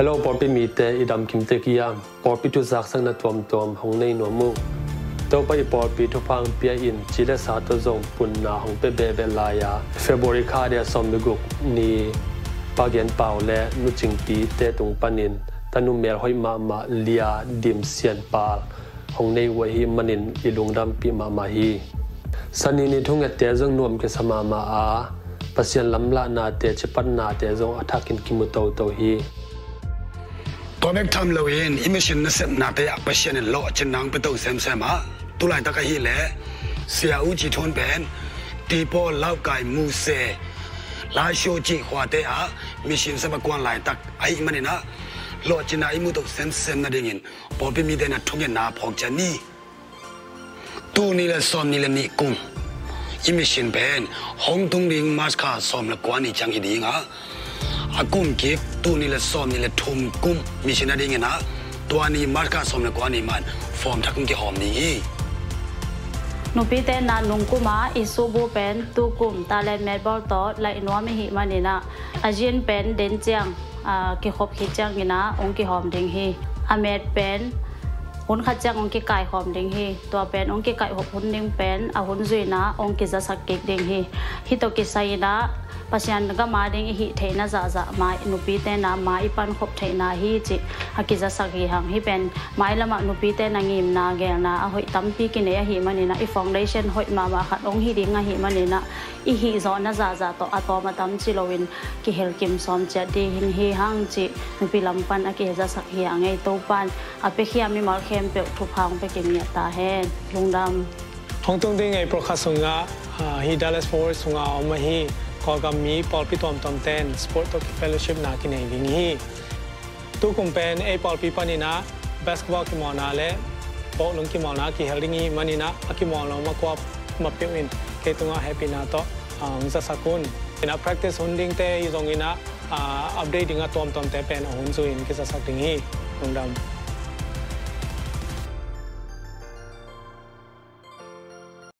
Hello Bobby มีเตอีดัมคิมเตกิยาปอบบี้ทุสักสังนัตวมตัวมของในหนัวมูเต้าไปปอบบี้ทุพังเปียอินจีเลสาตุจงปุ่นนาของเปเบเบลายาเฟบริคาเดียสมบุกุกนีปาเกียนเปาและนุจิงตีเตตุงปนินตานุเมลห้อยมามาเลียดิมเซียนปาลของในวัยมันินอิลุงดัมปีมามาฮีสันนินทุงเอเตจงนวมกสมามาอาปัสยันลำละนาเตจปันนาเตจงอัฐกินกิมุโตโตฮีตัวเด็กทำเราเองอิม่ชันนั่นเสพนาเตะไปเชนเลาะชนนางไปตัวเซมเซมาตุลาตะกะฮีแหละเสียอุจิทนเป็นตีโปเล่าไก่มูเซลาโชจิขวาเตะมิชินสมกวนหลายตักไอ้มันนี่นะเลาะชนไอ้มุตุวเซมเซมนั่นเองพอเป็นมีเดนัทุกย่นงนาพอกจะนี่ตู้นี่ละซอมนี่ละนี่กุ้งอิม่ชินเป็นห้องตุงริงมาสคาซอมละกว่านี่จังหิดีงะ akun ke tu ni le som ni le thum kum mi china ding na to ani marka som le kwani man form thakum ke hom ni nupi te na nungkuma isu bu pen tu kum ta le me bor to la inwa mi hi manina ajin pen den chang ki khop khi chang ina ong ki hom ding hi amet pen คนขัดจังองค์กายหอมเด้งเฮตัวเป็นองค์กายหอมคนเด้งเป็นอาหุนจุยนะองค์กิจสักเก็กเด้งเฮฮิตตกิไซนะปัจจัยนก็มาเด้งฮิเทนะจ้าจ้ามาหนุปีเตนะมาอีปันขบเทนะฮิจิฮักกิจสักเกหังฮิเป็นมาละมาหนุปีเตนะงิมนาแกลนะอหอยตั้มพีกินเนี้อฮิมันนะอีฟองเดชันหอยมามาขัดองค์ฮิดิ้งฮิมันนะอีฮิจอนะจ้าจ้าต่ออัตอมาตั้มชิโลวินกิเฮลกิมซอมเจดีหินฮิฮังจิหนุปีลำปันอักกิจสักเกหังไอโตปันอภิเขียมีมอลเคมเปียกทุพังไปเก็บเนี่ยตาแห้งลงดำห้องตุ้งดี้งไอโปรคัสงะฮีดัลสปอร์ตสงะออกมาฮีกอกามีปอลพิตอมตอมเต้นสปอร์ตตัวเฟลชิพนากินเองวิ่งฮีตุกุมเป็นไอปอลพิปานนีนะเบสบอลกิมอนาเล่ปอลลงกิมอนาคิเฮลิงฮีมันนีนะอากิมอนามากว่ามาเปียวินเกตุงะแฮปปี้นาโตมิซาสกุนเป็นะ practice หุ่นดิ้งเตยตรงนี้นะอัปเดตดิ้งะตอมตอมเต้เป็นอุ่นซูอินกิซาสักดิ้งฮีลงดำ